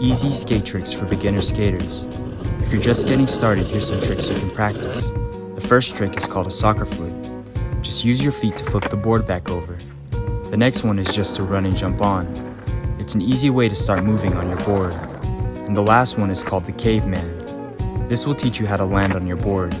Easy skate tricks for beginner skaters. If you're just getting started, here's some tricks you can practice. The first trick is called a soccer flip. Just use your feet to flip the board back over. The next one is just to run and jump on. It's an easy way to start moving on your board. And the last one is called the caveman. This will teach you how to land on your board.